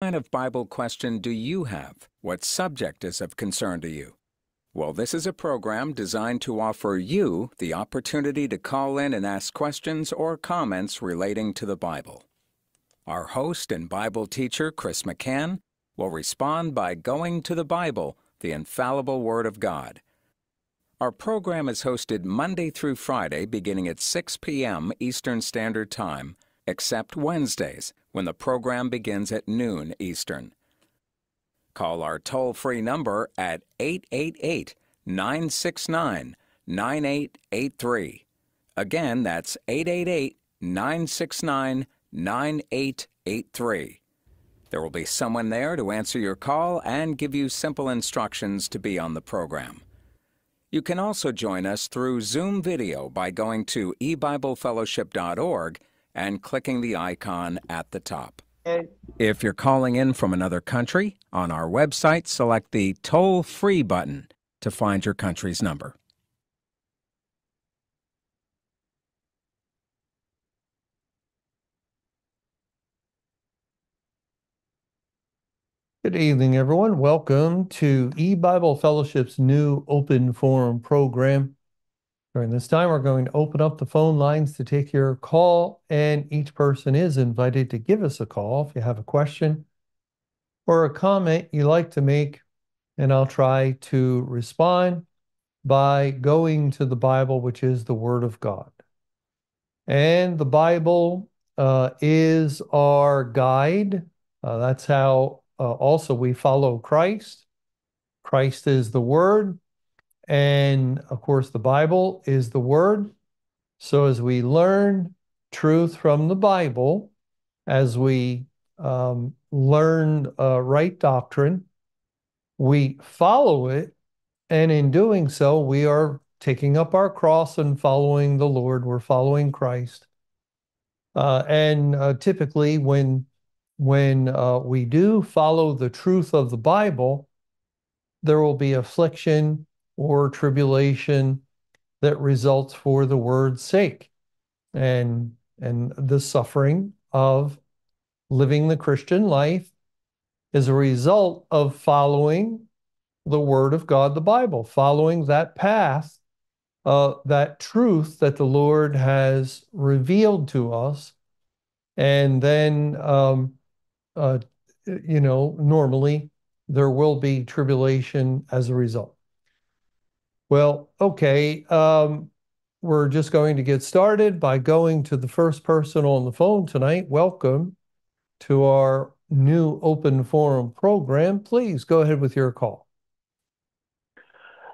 kind of Bible question do you have? What subject is of concern to you? Well, this is a program designed to offer you the opportunity to call in and ask questions or comments relating to the Bible. Our host and Bible teacher, Chris McCann, will respond by going to the Bible, the infallible Word of God. Our program is hosted Monday through Friday beginning at 6 p.m. Eastern Standard Time, except Wednesdays when the program begins at noon Eastern. Call our toll free number at 888 969 9883. Again, that's 888 969 9883. There will be someone there to answer your call and give you simple instructions to be on the program. You can also join us through Zoom video by going to ebiblefellowship.org and clicking the icon at the top. If you're calling in from another country, on our website, select the toll free button to find your country's number. Good evening, everyone. Welcome to E-Bible Fellowship's new open forum program. During this time, we're going to open up the phone lines to take your call, and each person is invited to give us a call if you have a question or a comment you'd like to make, and I'll try to respond by going to the Bible, which is the Word of God. And the Bible uh, is our guide. Uh, that's how uh, also we follow Christ. Christ is the Word. And of course, the Bible is the Word. So as we learn truth from the Bible, as we um, learn uh, right doctrine, we follow it, and in doing so, we are taking up our cross and following the Lord. We're following Christ. Uh, and uh, typically, when when uh, we do follow the truth of the Bible, there will be affliction, or tribulation that results for the word's sake and and the suffering of living the Christian life is a result of following the word of God, the Bible, following that path, uh, that truth that the Lord has revealed to us. And then, um, uh, you know, normally there will be tribulation as a result. Well, okay. Um, we're just going to get started by going to the first person on the phone tonight. Welcome to our new open forum program. Please go ahead with your call.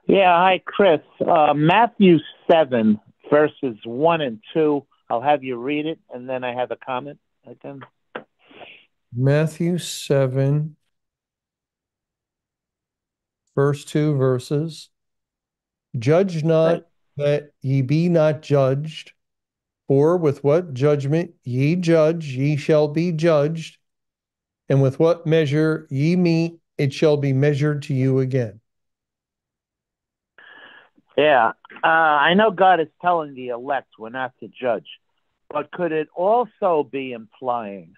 Yeah, hi, Chris. Uh, Matthew 7, verses 1 and 2. I'll have you read it, and then I have a comment again. Matthew 7, first two verses. Judge not that ye be not judged, for with what judgment ye judge, ye shall be judged, and with what measure ye meet, it shall be measured to you again. Yeah, uh, I know God is telling the elect we're not to judge, but could it also be implying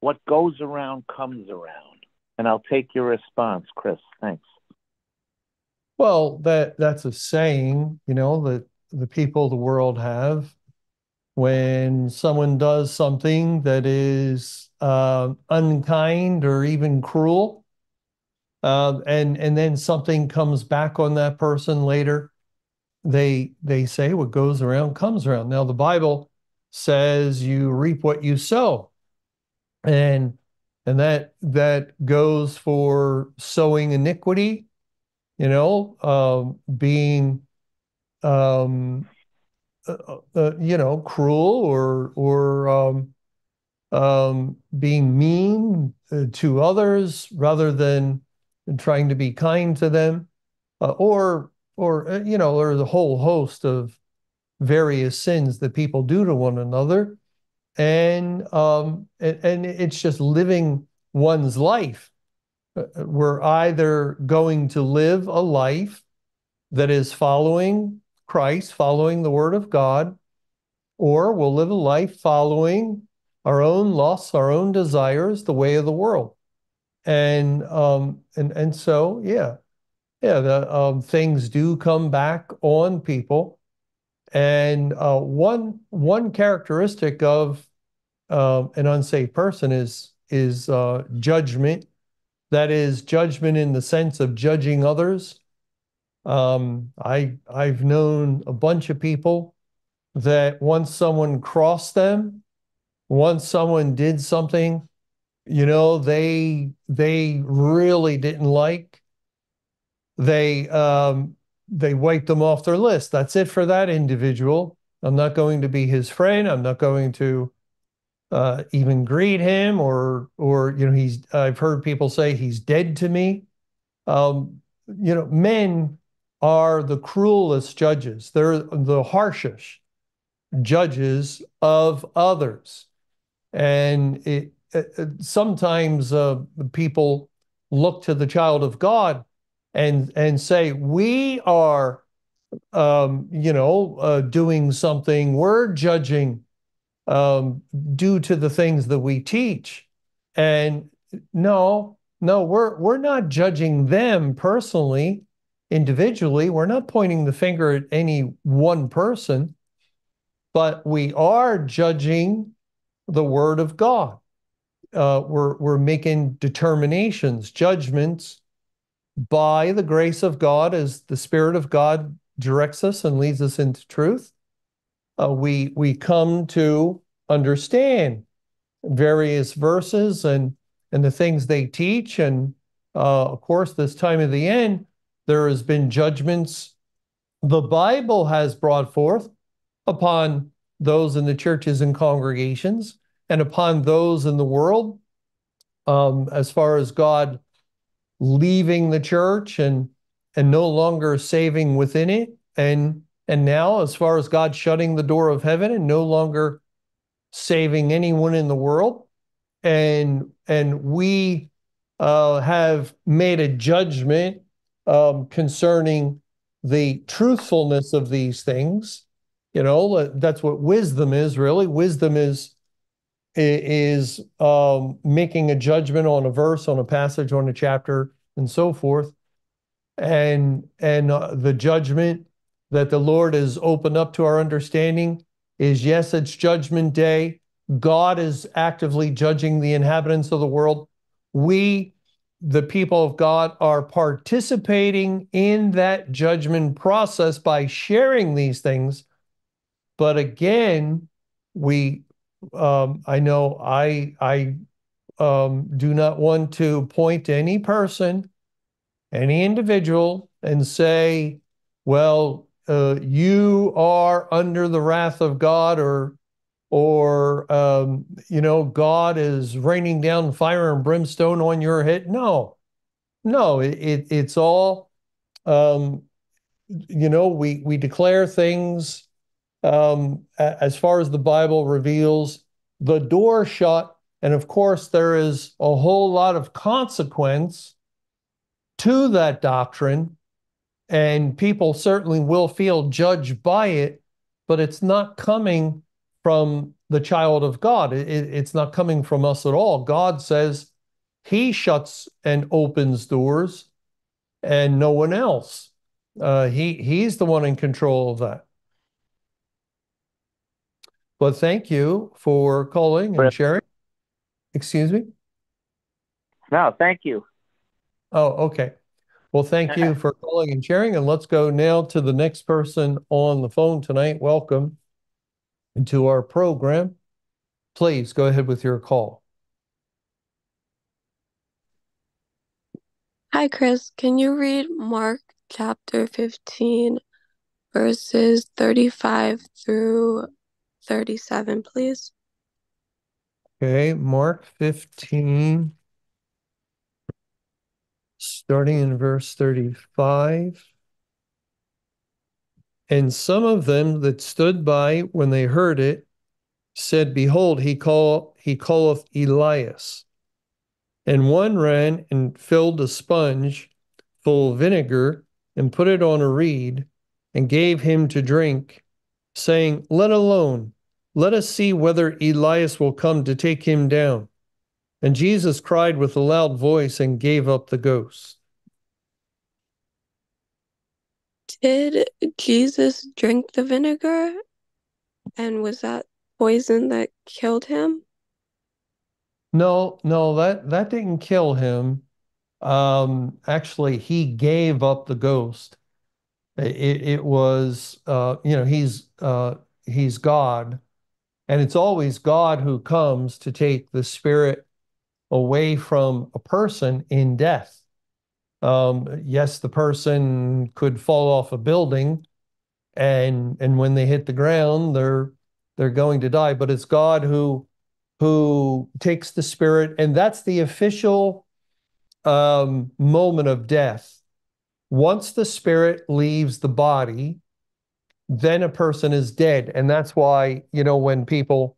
what goes around comes around? And I'll take your response, Chris. Thanks. Well, that that's a saying, you know, that the people of the world have. When someone does something that is uh, unkind or even cruel, uh, and and then something comes back on that person later, they they say what goes around comes around. Now the Bible says you reap what you sow, and and that that goes for sowing iniquity you know, um, being, um, uh, uh, uh, you know, cruel or or um, um, being mean uh, to others rather than trying to be kind to them, uh, or or uh, you know, there's a whole host of various sins that people do to one another, and um, and, and it's just living one's life we're either going to live a life that is following Christ, following the Word of God, or we'll live a life following our own lusts, our own desires, the way of the world. And um, and and so yeah, yeah, the um, things do come back on people. And uh, one one characteristic of uh, an unsaved person is is uh, judgment. That is judgment in the sense of judging others. Um, I I've known a bunch of people that once someone crossed them, once someone did something, you know, they they really didn't like, they um, they wiped them off their list. That's it for that individual. I'm not going to be his friend. I'm not going to uh, even greet him or or you know he's I've heard people say he's dead to me. Um, you know, men are the cruelest judges. They're the harshest judges of others. And it, it, sometimes uh, people look to the child of God and and say we are, um, you know, uh, doing something. We're judging um, due to the things that we teach. And no, no, we're we're not judging them personally, individually. We're not pointing the finger at any one person but we are judging the Word of God. Uh, we're, we're making determinations, judgments by the grace of God as the Spirit of God directs us and leads us into truth. Uh, we, we come to understand various verses and, and the things they teach. And uh, of course, this time of the end, there has been judgments the Bible has brought forth upon those in the churches and congregations and upon those in the world um, as far as God leaving the church and and no longer saving within it and and now as far as God shutting the door of heaven and no longer saving anyone in the world and and we uh, have made a judgment um, concerning the truthfulness of these things you know, that's what wisdom is really. Wisdom is is um, making a judgment on a verse, on a passage, on a chapter, and so forth. And and uh, the judgment that the Lord has opened up to our understanding is yes, it's judgment day. God is actively judging the inhabitants of the world. We, the people of God, are participating in that judgment process by sharing these things but again, we, um, I know I, I um, do not want to point to any person, any individual, and say, well, uh, you are under the wrath of God, or, or um, you know, God is raining down fire and brimstone on your head. No, no, it, it it's all, um, you know, we we declare things um, as far as the Bible reveals, the door shut. And of course, there is a whole lot of consequence to that doctrine. And people certainly will feel judged by it, but it's not coming from the child of God. It, it, it's not coming from us at all. God says he shuts and opens doors and no one else. Uh, he, he's the one in control of that. But thank you for calling and sharing. Excuse me? No, thank you. Oh, okay. Well, thank you for calling and sharing. And let's go now to the next person on the phone tonight. Welcome to our program. Please go ahead with your call. Hi, Chris. Can you read Mark chapter 15, verses 35 through 37, please. Okay, Mark 15, starting in verse 35. And some of them that stood by when they heard it said, Behold, he call he calleth Elias. And one ran and filled a sponge full of vinegar and put it on a reed and gave him to drink, saying, Let alone, Let us see whether Elias will come to take him down. And Jesus cried with a loud voice and gave up the ghost. Did Jesus drink the vinegar? And was that poison that killed him? No, no, that that didn't kill him. Um, actually, he gave up the ghost. It, it was, uh, you know, he's uh, he's God, and it's always God who comes to take the spirit away from a person in death. Um, yes, the person could fall off a building, and and when they hit the ground, they're they're going to die. But it's God who who takes the spirit, and that's the official um, moment of death. Once the spirit leaves the body, then a person is dead, and that's why you know when people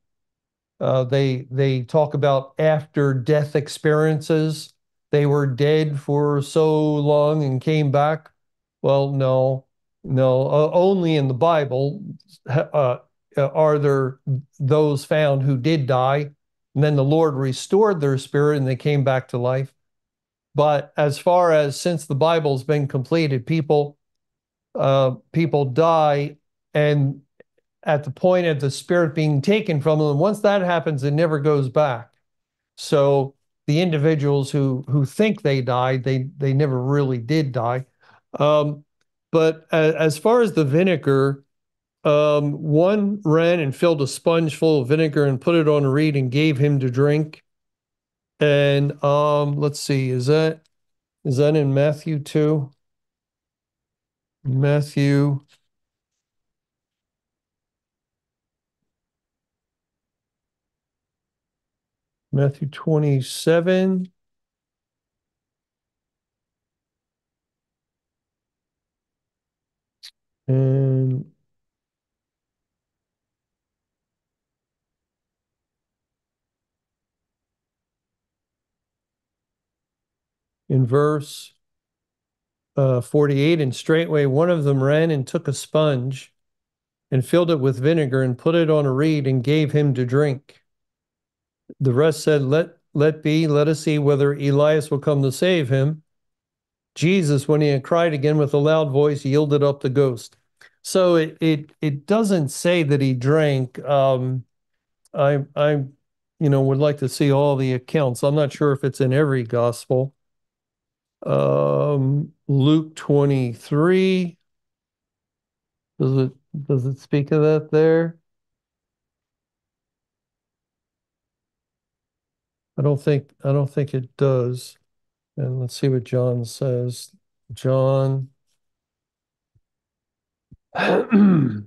uh, they they talk about after death experiences. They were dead for so long and came back. Well, no, no. Uh, only in the Bible uh, are there those found who did die, and then the Lord restored their spirit and they came back to life. But as far as since the Bible's been completed, people uh, people die and at the point of the spirit being taken from them. Once that happens, it never goes back. So the individuals who who think they died, they they never really did die. Um, but as, as, far as the vinegar, um, one ran and filled a sponge full of vinegar and put it on a reed and gave him to drink. And um, let's see, is that is that in Matthew two? Matthew Matthew 27. And in verse uh, 48, and straightway one of them ran and took a sponge and filled it with vinegar and put it on a reed and gave him to drink. The rest said, Let let be, let us see whether Elias will come to save him. Jesus, when he had cried again with a loud voice, yielded up the ghost. So it it it doesn't say that he drank. Um, I I you know would like to see all the accounts. I'm not sure if it's in every gospel. Um, Luke 23. Does it does it speak of that there? I don't think I don't think it does. And let's see what John says. John.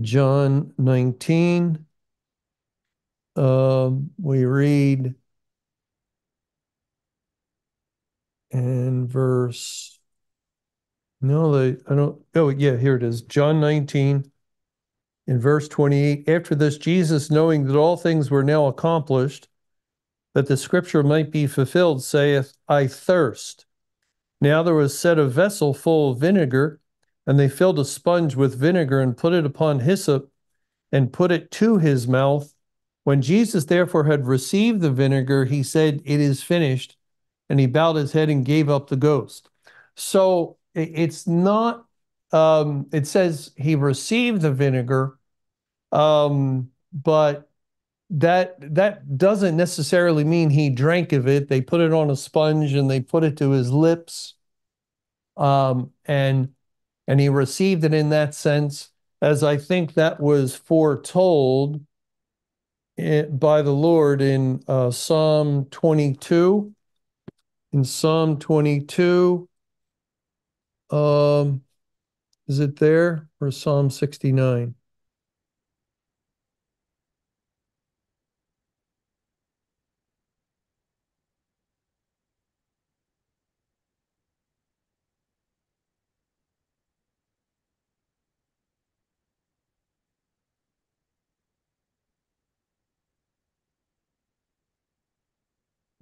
John 19 um, we read. And verse. No they I don't oh yeah here it is. John 19 in verse 28 after this Jesus knowing that all things were now accomplished that the scripture might be fulfilled, saith, I thirst. Now there was set a vessel full of vinegar, and they filled a sponge with vinegar and put it upon hyssop and put it to his mouth. When Jesus therefore had received the vinegar, he said, It is finished. And he bowed his head and gave up the ghost. So it's not, um, it says he received the vinegar, um, but that that doesn't necessarily mean he drank of it. They put it on a sponge and they put it to his lips, um, and and he received it in that sense, as I think that was foretold by the Lord in uh, Psalm 22. In Psalm 22, um, is it there or Psalm 69?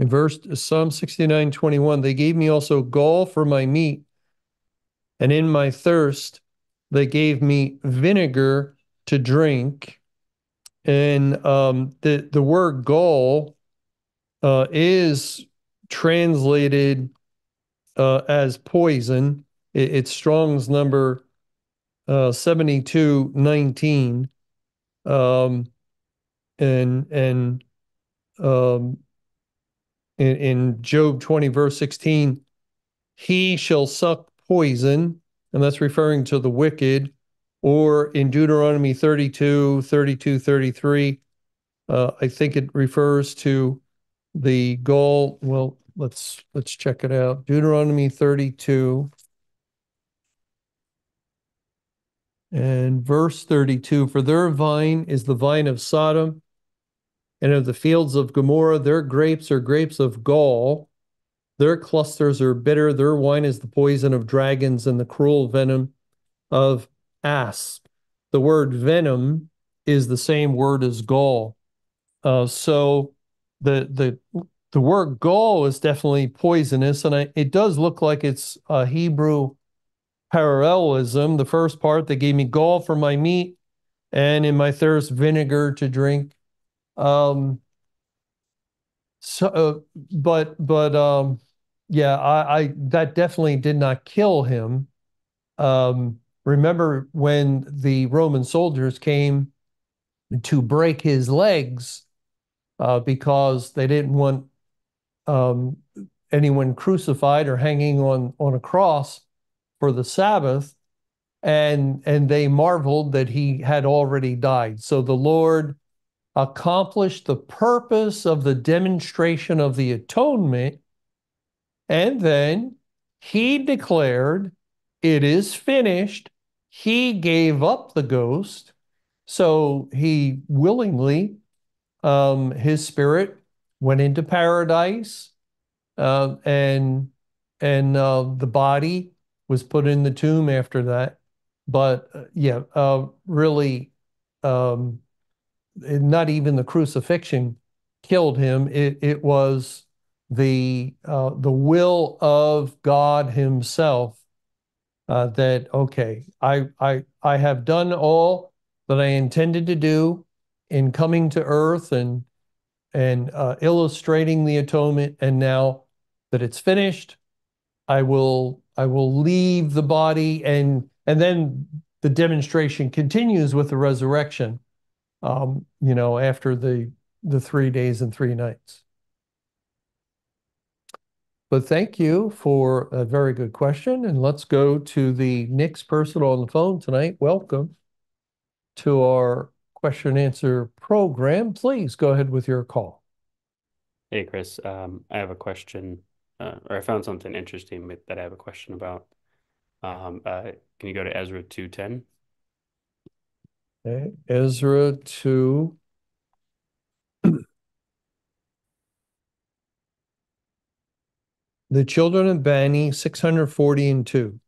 In verse Psalm 69, 21, they gave me also gall for my meat, and in my thirst they gave me vinegar to drink. And um, the the word gall uh, is translated uh, as poison. It, it's Strong's number uh, 7219. Um, and and um, in, in Job 20, verse 16, he shall suck poison, and that's referring to the wicked, or in Deuteronomy 32, 32, 33, uh, I think it refers to the gall. Well, let's let's check it out. Deuteronomy 32 and verse 32, for their vine is the vine of Sodom, and of the fields of Gomorrah, their grapes are grapes of gall. Their clusters are bitter. Their wine is the poison of dragons and the cruel venom of asp. The word venom is the same word as gall. Uh, so the the the word gall is definitely poisonous, and I, it does look like it's a Hebrew parallelism. The first part, they gave me gall for my meat, and in my thirst, vinegar to drink. Um, so, uh, but but um, yeah, I, I that definitely did not kill him. Um, remember when the Roman soldiers came to break his legs uh, because they didn't want um, anyone crucified or hanging on on a cross for the Sabbath, and and they marveled that he had already died. So the Lord accomplished the purpose of the demonstration of the atonement, and then he declared, It is finished. He gave up the ghost. So he willingly, um, his spirit went into paradise, uh, and and uh, the body was put in the tomb after that. But uh, yeah, uh, really, um, not even the crucifixion killed him. It, it was the uh, the will of God Himself uh, that okay, I I I have done all that I intended to do in coming to earth and and uh, illustrating the atonement, and now that it's finished, I will I will leave the body and and then the demonstration continues with the resurrection um, you know, after the the three days and three nights. But thank you for a very good question. And let's go to the next person on the phone tonight. Welcome to our question and answer program. Please go ahead with your call. Hey, Chris. Um, I have a question, uh, or I found something interesting that I have a question about. Um, uh, can you go to Ezra 2.10? Okay, Ezra 2. the children of Bani, 640 and 2.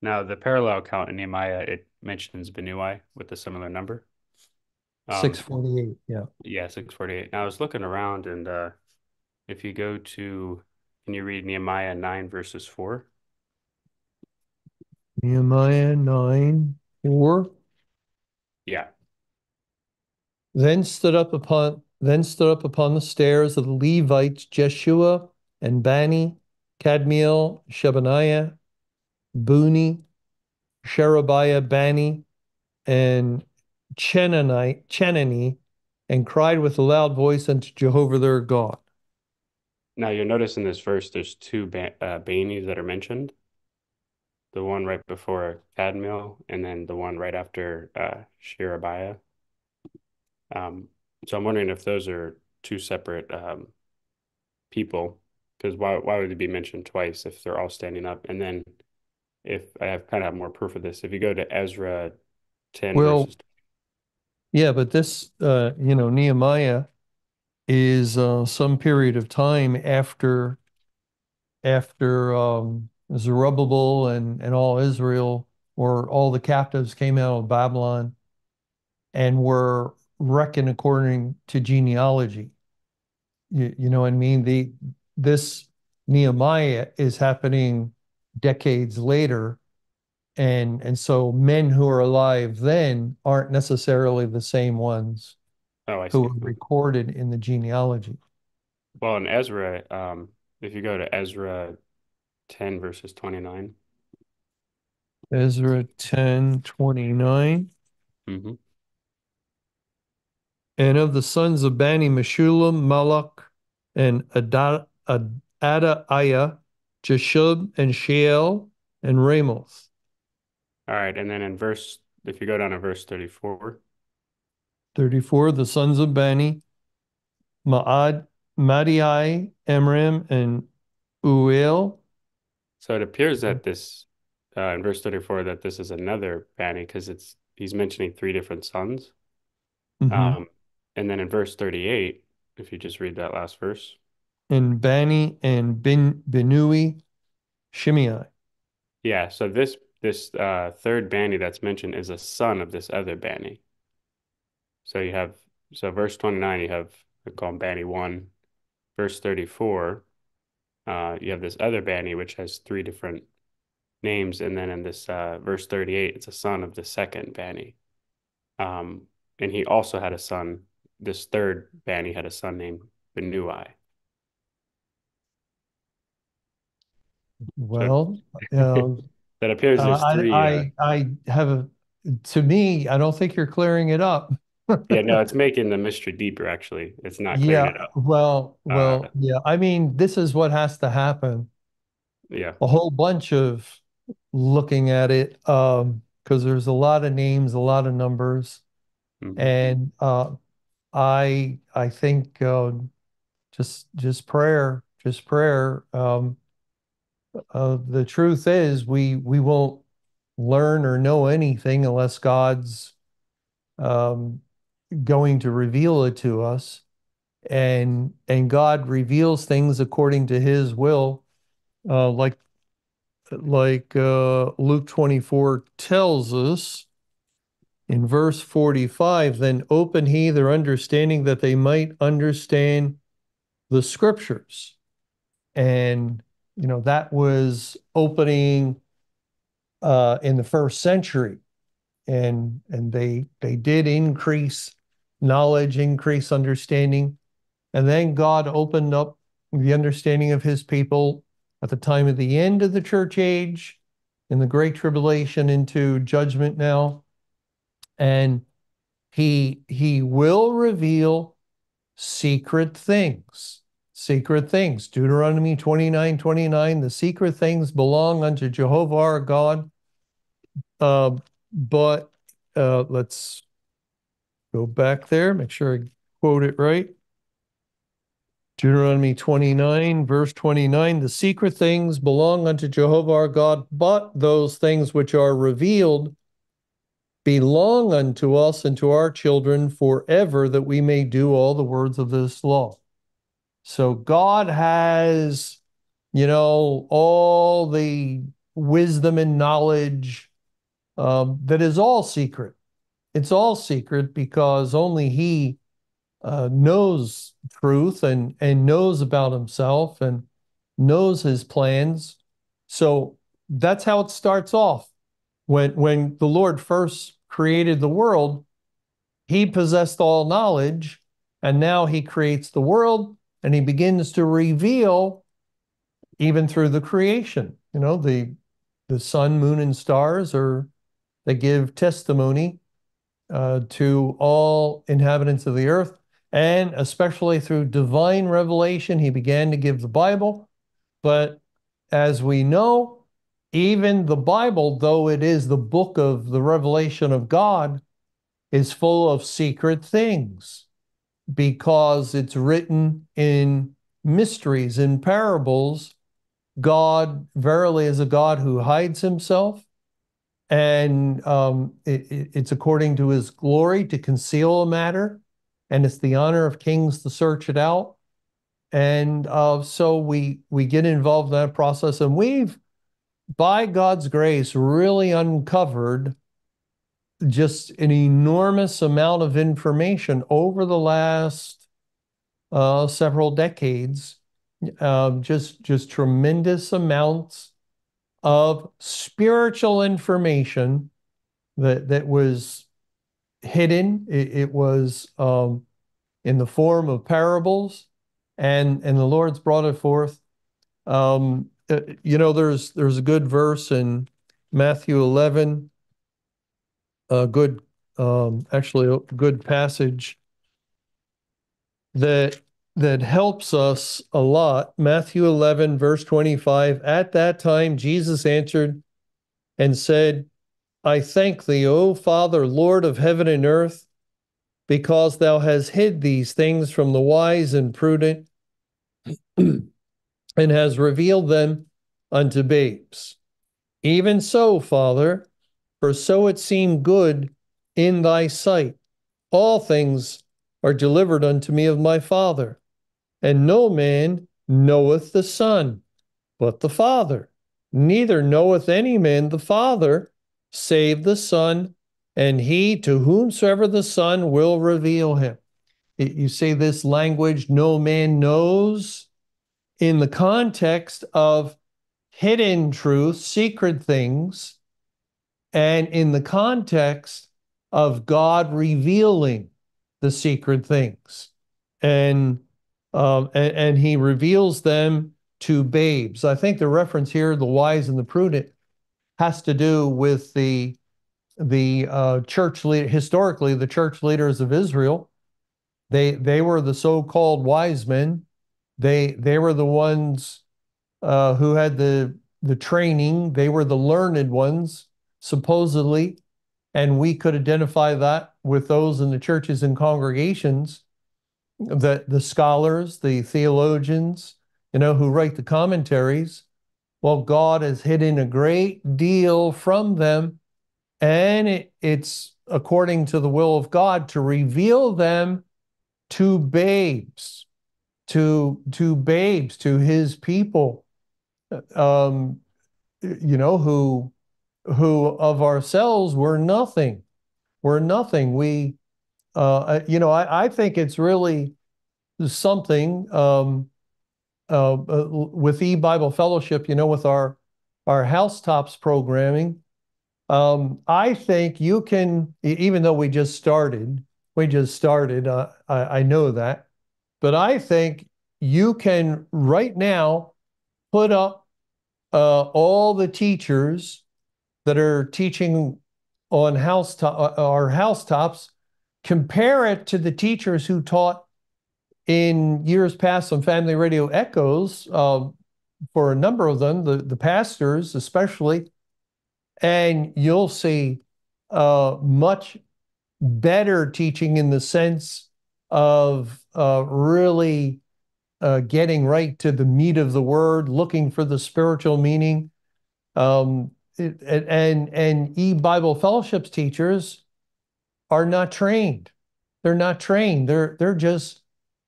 Now, the parallel count in Nehemiah, it mentions Binnui with a similar number. Um, 648, yeah. Yeah, 648. Now, I was looking around, and uh, if you go to, can you read Nehemiah 9, verses 4? Nehemiah 9, 4. Yeah. Then stood up upon then stood up upon the stairs of the Levites Jeshua and Bani, Kadmiel, Shebaniah, Bunni, Sherebiah, Bani, and Chenani, Chenani, and cried with a loud voice unto Jehovah their God. Now you'll notice in this verse there's two ba uh, Banis that are mentioned the one right before Kadmiel, and then the one right after uh, Sherebiah. Um, so I'm wondering if those are two separate um, people, because why why would they be mentioned twice if they're all standing up? And then if I have kind of more proof of this, if you go to Ezra 10 well, verses... yeah, but this uh, you know Nehemiah is uh, some period of time after after um, Zerubbabel and, and all Israel, or all the captives came out of Babylon and were reckoned according to genealogy. You, you know what I mean? The this Nehemiah is happening decades later, and and so men who are alive then aren't necessarily the same ones Oh, who are recorded in the genealogy. Well, in Ezra, um, if you go to Ezra 10 verses 29. Ezra 10 29. hmm And of the sons of Bani Meshullam, Malluch, and Ada, Ad, Adaiah, Jashub, and Sheal, and Ramoth. All right, and then in verse, if you go down to verse 34, 34, the sons of Bani, Ma'ad, Maadai, Amram, and Uel. So it appears that this, uh, in verse 34, that this is another Bani because it's he's mentioning three different sons. Mhm. Um, and then in verse 38, if you just read that last verse, and Bani, and Bin, Binnui, Shimei. yeah, so this this uh, third Bani that's mentioned is a son of this other Bani. So you have so verse 29, you have we call him Bani 1. Verse 34, uh, you have this other Bani which has three different names, and then in this uh, verse 38, it's a son of the second Bani. Um, and he also had a son. This third Bani had a son named Binnui. Well, um, That appears uh, there's I, I, I have a, to me, I don't think you're clearing it up. Yeah, no, it's making the mystery deeper, actually. It's not Yeah, it up. well, well, Uh, yeah. I mean, this is what has to happen. Yeah. A whole bunch of looking at it, um, because there's a lot of names, a lot of numbers, Mhm. and uh, I I think uh, just just prayer, just prayer. Um, uh, the truth is, we we won't learn or know anything unless God's um, going to reveal it to us, and and God reveals things according to His will, uh, like like uh, Luke 24 tells us in verse 45, then open he their understanding that they might understand the scriptures. And, you know, that was opening uh, in the first century. And and they they did increase knowledge, increase understanding. And then God opened up the understanding of his people at the time of the end of the church age, in the Great Tribulation into judgment now. And he he will reveal secret things. Secret things. Deuteronomy 29, 29, the secret things belong unto Jehovah our God. Uh, but uh, let's go back there, make sure I quote it right. Deuteronomy 29, verse 29, the secret things belong unto Jehovah our God, but those things which are revealed belong unto us and to our children forever, that we may do all the words of this law. So God has, you know, all the wisdom and knowledge um, that is all secret. It's all secret because only He uh, knows truth and and knows about himself and knows his plans. So that's how it starts off. When when the Lord first created the world, he possessed all knowledge, and now he creates the world and he begins to reveal even through the creation. You know, the the sun, moon, and stars are they give testimony uh, to all inhabitants of the earth and especially through divine revelation, he began to give the Bible. But as we know, even the Bible, though it is the book of the revelation of God, is full of secret things because it's written in mysteries, in parables. God verily is a God who hides himself, and um, it, it, it's according to his glory to conceal a matter and it's the honor of kings to search it out. And uh, so we we get involved in that process, and we've, by God's grace, really uncovered just an enormous amount of information over the last uh, several decades. Uh, just just tremendous amounts of spiritual information that that was hidden. It, it was um, in the form of parables, and and the Lord's brought it forth. Um, uh, you know, there's there's a good verse in Matthew 11, a good um, actually a good passage that that helps us a lot. Matthew 11, verse 25. At that time, Jesus answered and said, I thank thee, O Father, Lord of heaven and earth, because thou hast hid these things from the wise and prudent and has revealed them unto babes. Even so, Father, for so it seemed good in thy sight. All things are delivered unto me of my Father, and no man knoweth the Son but the Father, neither knoweth any man the Father save the Son, and he to whomsoever the Son will reveal him. You see this language, no man knows, in the context of hidden truth, secret things, and in the context of God revealing the secret things. And, um, and, and he reveals them to babes. I think the reference here, the wise and the prudent, has to do with the the uh, church lead historically the church leaders of Israel. They they were the so-called wise men. They they were the ones uh, who had the the training. They were the learned ones supposedly, and we could identify that with those in the churches and congregations, that the scholars, the theologians, you know, who write the commentaries. Well, God has hidden a great deal from them, and it, it's according to the will of God to reveal them to babes, to to babes, to His people, um, you know, who who of ourselves were nothing we're nothing. We, uh, you know, I, I think it's really something um, uh, uh, with E Bible Fellowship. You know, with our our housetops programming. Um, I think you can, even though we just started, we just started. Uh, I, I know that, but I think you can right now put up uh, all the teachers that are teaching on housetop, uh, our housetops, compare it to the teachers who taught in years past on Family Radio Echoes, uh, for a number of them, the, the pastors especially, and you'll see uh, much better teaching in the sense of uh, really uh, getting right to the meat of the word, looking for the spiritual meaning. Um, and and e Bible fellowships teachers are not trained. They're not trained. They're they're just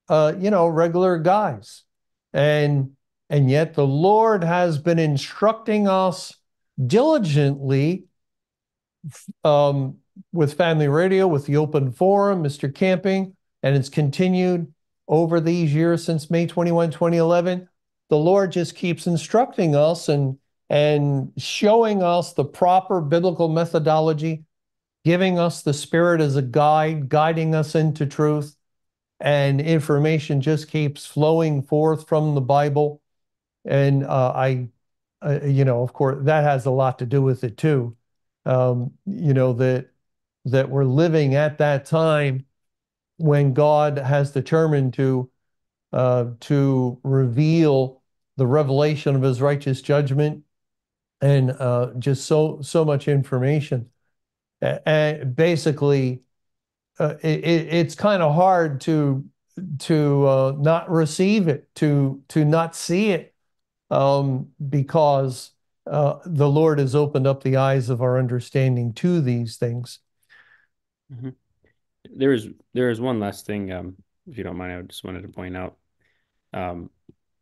uh, you know regular guys, and and yet the Lord has been instructing us diligently um, with Family Radio, with the Open Forum, Mr. Camping, and it's continued over these years since May 21, 2011. The Lord just keeps instructing us and and showing us the proper biblical methodology, giving us the Spirit as a guide, guiding us into truth. And information just keeps flowing forth from the Bible. And uh, I, uh, you know, of course, that has a lot to do with it too. Um, you know, that that we're living at that time when God has determined to uh, to reveal the revelation of His righteous judgment and uh, just so so much information. And basically, uh, it, it's kind of hard to to uh, not receive it, to to not see it, um, because uh, the Lord has opened up the eyes of our understanding to these things. Mm-hmm. There is there is one last thing, um, if you don't mind, I just wanted to point out, um,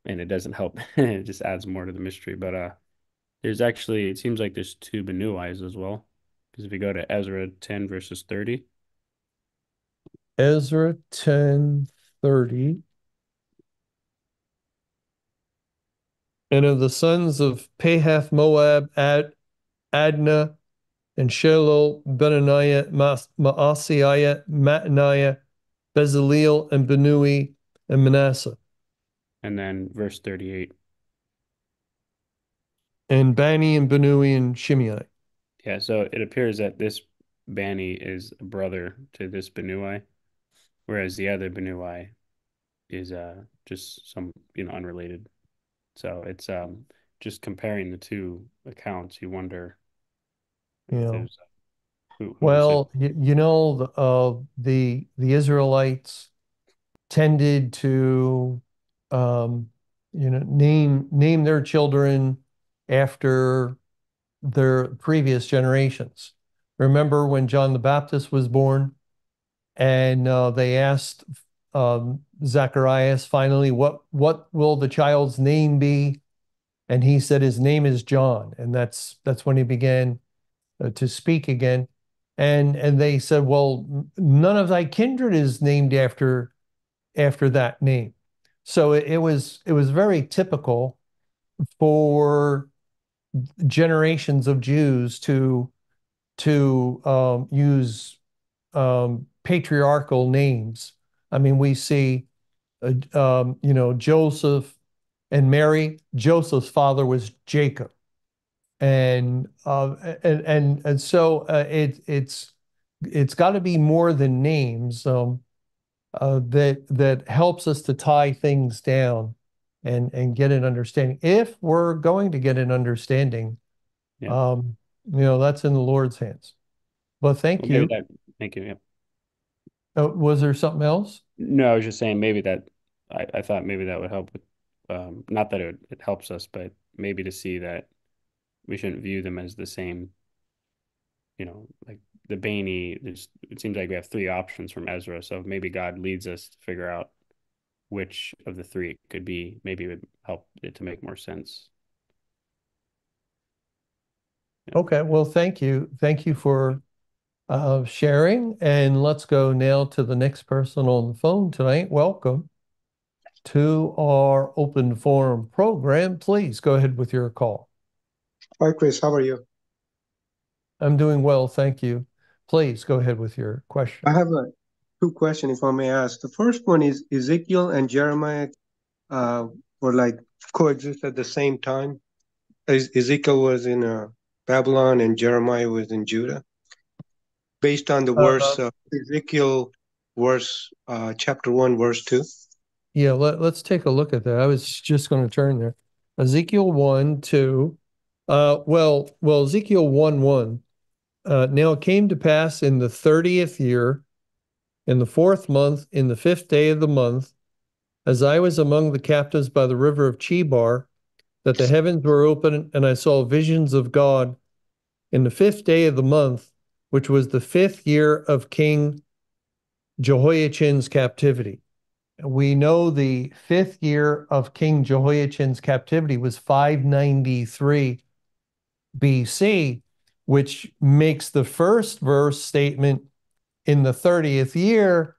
and it doesn't help; it just adds more to the mystery. But uh, there's actually, it seems like there's two Binnuis as well. Because if you go to Ezra 10 verses 30. Ezra 10 30. And of the sons of Pahath Moab, Ad, Adna, and Shalel, Benaniah, Maaseiah, Mattaniah, Bezaleel, and Binnui, and Manasseh. And then verse 38. And Bani, and Binnui, and Shimei. Yeah, so it appears that this Bani is a brother to this Binnui, whereas the other Binnui is uh just some you know unrelated. So it's um just comparing the two accounts, you wonder You if know, there's who, well, you, you know, the, uh, the the Israelites tended to, um, you know, name name their children after their previous generations. Remember when John the Baptist was born, and uh, they asked um, Zacharias finally, "What what will the child's name be?" And he said, "His name is John," and that's that's when he began uh, to speak again. And and they said, "Well, none of thy kindred is named after after that name." So it, it was it was very typical for generations of Jews to to um, use um, patriarchal names. I mean, we see, uh, um, you know, Joseph and Mary. Joseph's father was Jacob, and uh, and and and so uh, it it's it's got to be more than names um, uh, that that helps us to tie things down and and get an understanding. If we're going to get an understanding, Yeah. um, you know, that's in the Lord's hands. But thank well, you. that thank you. Yeah. Uh, was there something else? No, I was just saying maybe that I, I thought maybe that would help with um not that it, it helps us, but maybe to see that we shouldn't view them as the same, you know, like the there's it seems like we have three options from Ezra. So maybe God leads us to figure out which of the three it could be. Maybe it would help it to make more sense. Okay, well, thank you. Thank you for uh, sharing. And let's go now to the next person on the phone tonight. Welcome to our open forum program. Please go ahead with your call. Hi, Chris. How are you? I'm doing well, thank you. Please go ahead with your question. I have a two questions, if I may ask. The first one is Ezekiel and Jeremiah uh, were like coexist at the same time. Ez- Ezekiel was in uh, Babylon and Jeremiah was in Judah. Based on the Uh, verse, uh, Ezekiel, verse uh, chapter one, verse two. Yeah, let, let's take a look at that. I was just going to turn there. Ezekiel 1, 2. Uh, well, well, Ezekiel 1, 1. Uh, now it came to pass in the 30th year, in the fourth month, in the fifth day of the month, as I was among the captives by the river of Chebar, that the heavens were open, and I saw visions of God in the fifth day of the month, which was the fifth year of King Jehoiachin's captivity. We know the fifth year of King Jehoiachin's captivity was 593 BC, which makes the first verse statement in the 30th year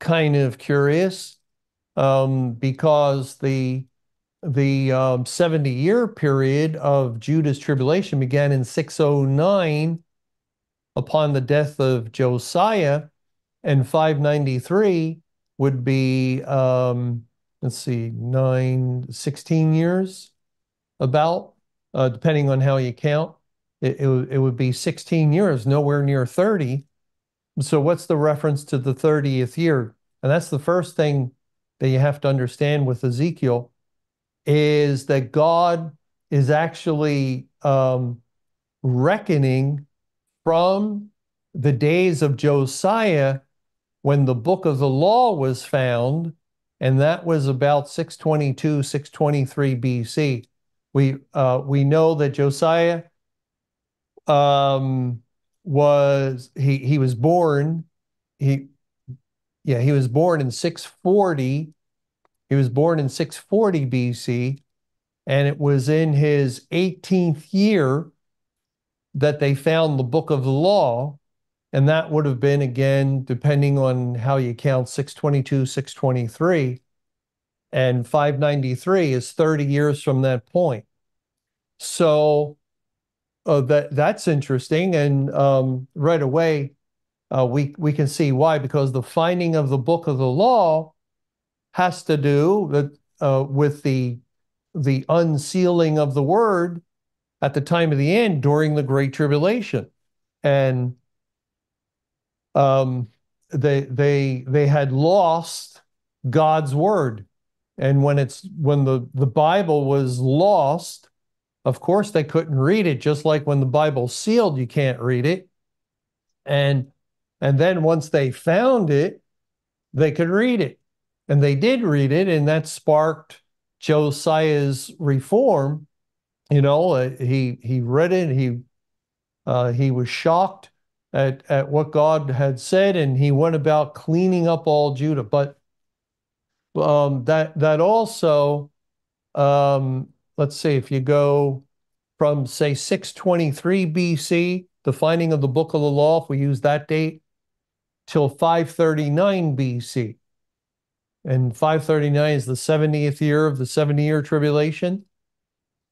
kind of curious um, because the the um, 70 year period of Judah's tribulation began in 609 upon the death of Josiah, and 593 would be, um, let's see, nine, 16 years about, uh, depending on how you count. It, it, it would be 16 years, nowhere near 30. So, what's the reference to the 30th year? And that's the first thing that you have to understand with Ezekiel is that God is actually um, reckoning from the days of Josiah when the book of the law was found, and that was about 622, 623 BC. We uh, we know that Josiah um, was he he was born he yeah he was born in 640 he was born in 640 BC and it was in his 18th year that they found the book of the law and that would have been again depending on how you count 622 623 and 593 is 30 years from that point. So uh, that that's interesting, and um, right away uh, we we can see why because the finding of the book of the law has to do with, uh, with the the unsealing of the word at the time of the end during the great tribulation, and um, they they they had lost God's word, and when it's when the the Bible was lost of course, they couldn't read it, just like when the Bible's sealed, you can't read it. And and then once they found it, they could read it. And they did read it, and that sparked Josiah's reform. You know, uh, he he read it, he uh, he was shocked at, at what God had said, and he went about cleaning up all Judah. But um, that that also um, let's see, if you go from, say, 623 BC, the finding of the book of the law, if we use that date, till 539 BC. And 539 is the 70th year of the 70 year tribulation.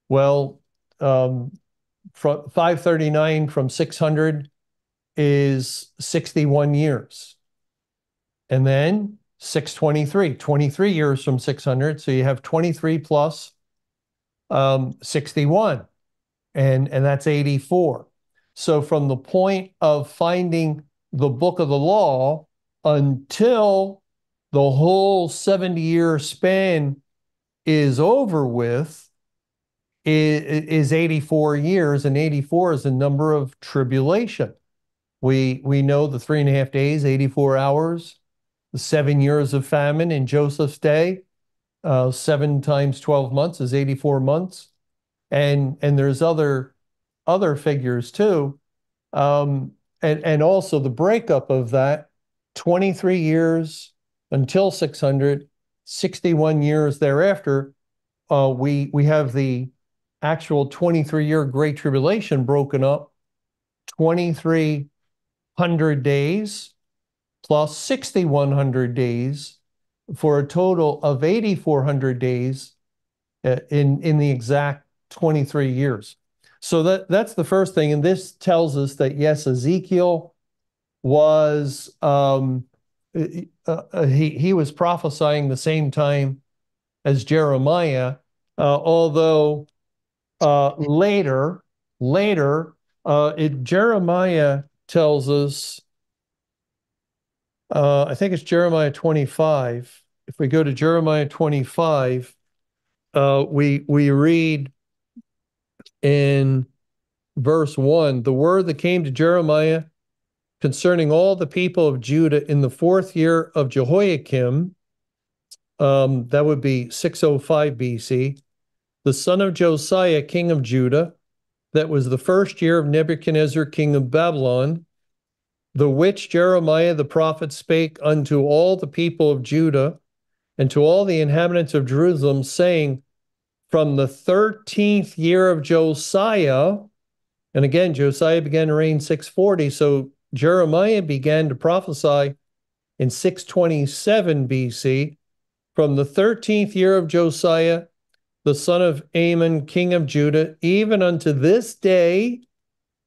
Well, um, from 539 from 600 is 61 years. And then 623, 23 years from 600. So you have 23 plus um, 61, and, and that's 84. So from the point of finding the book of the law until the whole 70 year span is over with is 84 years, and 84 is the number of tribulation. We, we know the three and a half days, 84 hours, the seven years of famine in Joseph's day, uh, seven times 12 months is 84 months. And, and there's other, other figures too. Um, and, and also the breakup of that 23 years until 600, 61 years thereafter, uh, we, we have the actual 23 year Great Tribulation broken up 2,300 days plus 6,100 days for a total of 8,400 days uh, in, in the exact 23 years. So that, that's the first thing. And this tells us that, yes, Ezekiel was, um, uh, uh, he, he was prophesying the same time as Jeremiah, uh, although uh, later, later, uh, it, Jeremiah tells us uh, I think it's Jeremiah 25. If we go to Jeremiah 25, uh, we we read in verse 1 the word that came to Jeremiah concerning all the people of Judah in the fourth year of Jehoiakim, um, that would be 605 BC, the son of Josiah, king of Judah, that was the first year of Nebuchadnezzar, king of Babylon the which Jeremiah the prophet spake unto all the people of Judah and to all the inhabitants of Jerusalem, saying, From the thirteenth year of Josiah, and again, Josiah began to reign 640, so Jeremiah began to prophesy in 627 BC. From the 13th year of Josiah, the son of Amon, king of Judah, even unto this day,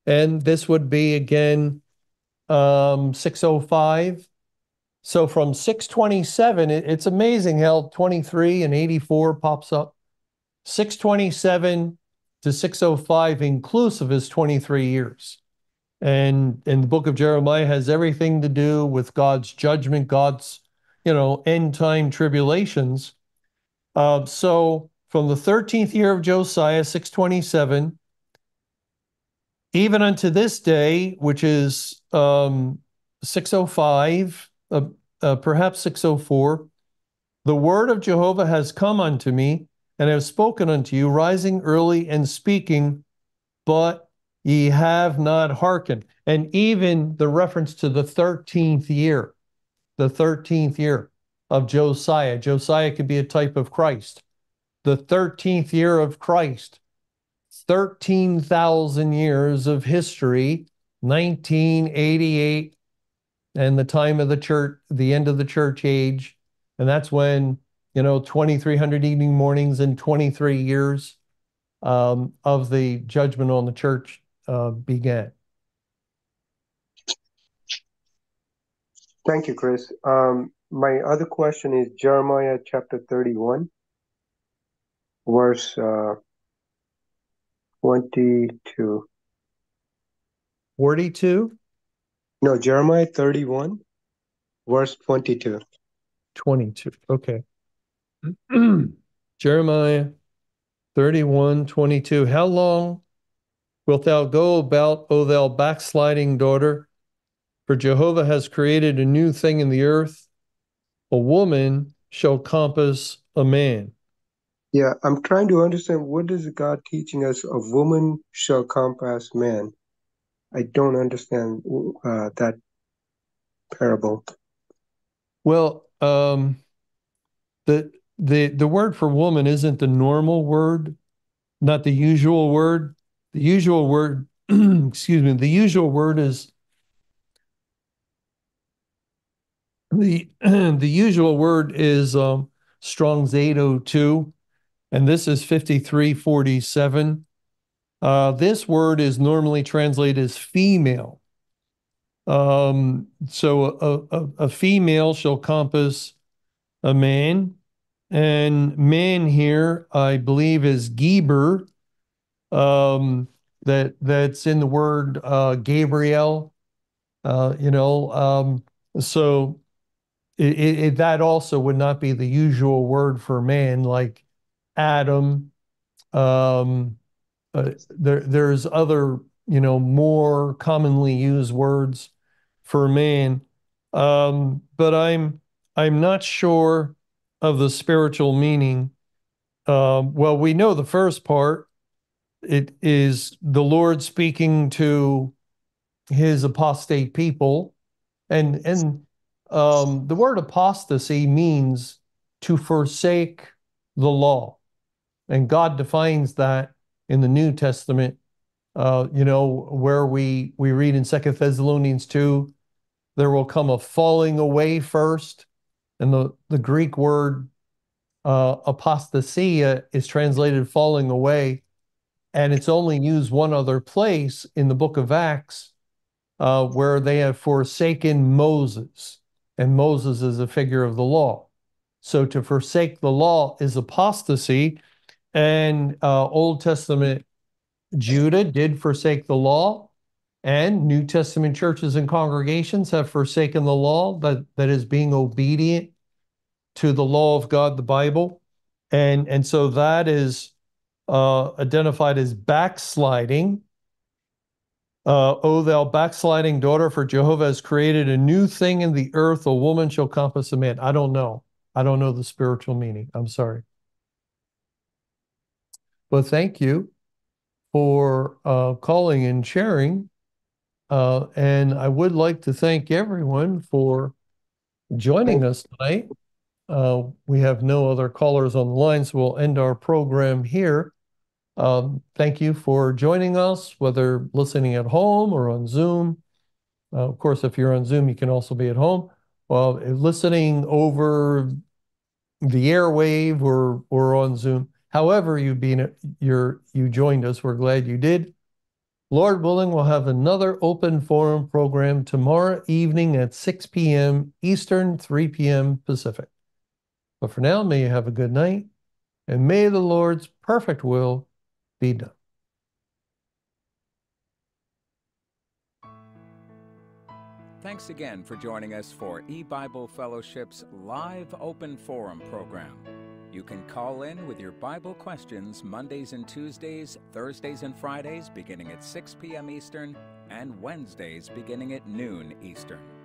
and this would be again um, 605. So from 627, it, it's amazing how 23 and 84 pops up. 627 to 605 inclusive is 23 years. And, and the book of Jeremiah has everything to do with God's judgment, God's, you know, end time tribulations. Uh, so from the 13th year of Josiah, 627, even unto this day, which is um, 605, uh, uh, perhaps 604, the word of Jehovah has come unto me, and I have spoken unto you, rising early and speaking, but ye have not hearkened. And even the reference to the 13th year, the 13th year of Josiah. Josiah could be a type of Christ. The 13th year of Christ 13,000 years of history, 1988, and the time of the church, the end of the church age. And that's when, you know, 2,300 evening mornings and 23 years um, of the judgment on the church uh, began. Thank you, Chris. Um, my other question is Jeremiah chapter 31, verse uh, 22. 42, No, Jeremiah 31, verse 22. 22. Okay. Jeremiah 31, 22. How long wilt thou go about, O thou backsliding daughter? For Jehovah has created a new thing in the earth. A woman shall compass a man. Yeah, I'm trying to understand what is God teaching us? A woman shall compass man. I don't understand uh, that parable. Well, um, the the the word for woman isn't the normal word, not the usual word. The usual word, excuse me, the usual word is the the usual word is um, Strong's 802, and this is 5347. Uh, this word is normally translated as female. Um, so a, a, a female shall compass a man, and man here, I believe, is Geber. Um, that that's in the word uh, Gabriel. Uh, you know, um, so it, it, that also would not be the usual word for man, like Adam. Um, uh, there, there's other, you know, more commonly used words for man, um, but I'm I'm not sure of the spiritual meaning. Uh, well, we know the first part. It is the Lord speaking to his apostate people, and and um, the word apostasy means to forsake the law, and God defines that in the New Testament. Uh, you know where we we read in Second Thessalonians two, there will come a falling away first, and the the Greek word uh, apostasia is translated falling away, and it's only used one other place in the book of Acts, uh, where they have forsaken Moses and Moses is a figure of the law. So to forsake the law is apostasy, and uh, Old Testament Judah did forsake the law, and New Testament churches and congregations have forsaken the law that, that is being obedient to the law of God, the Bible. And, and so that is uh, identified as backsliding. Uh, o thou backsliding daughter, for Jehovah has created a new thing in the earth. A woman shall compass a man. I don't know. I don't know the spiritual meaning. I'm sorry. But thank you for uh, calling and sharing. Uh, and I would like to thank everyone for joining us tonight. Uh, we have no other callers on the line, so we'll end our program here. Um, thank you for joining us, whether listening at home or on Zoom. Uh, of course, if you're on Zoom, you can also be at home. Well, listening over the airwave or or on Zoom, however you been you're you joined us, we're glad you did. Lord willing, we'll have another open forum program tomorrow evening at 6 p.m. Eastern, 3 p.m. Pacific. But for now, may you have a good night, and may the Lord's perfect will be done. Thanks again for joining us for eBible Fellowship's live open forum program. You can call in with your Bible questions Mondays and Tuesdays, Thursdays and Fridays beginning at 6 p.m. Eastern, and Wednesdays beginning at noon Eastern.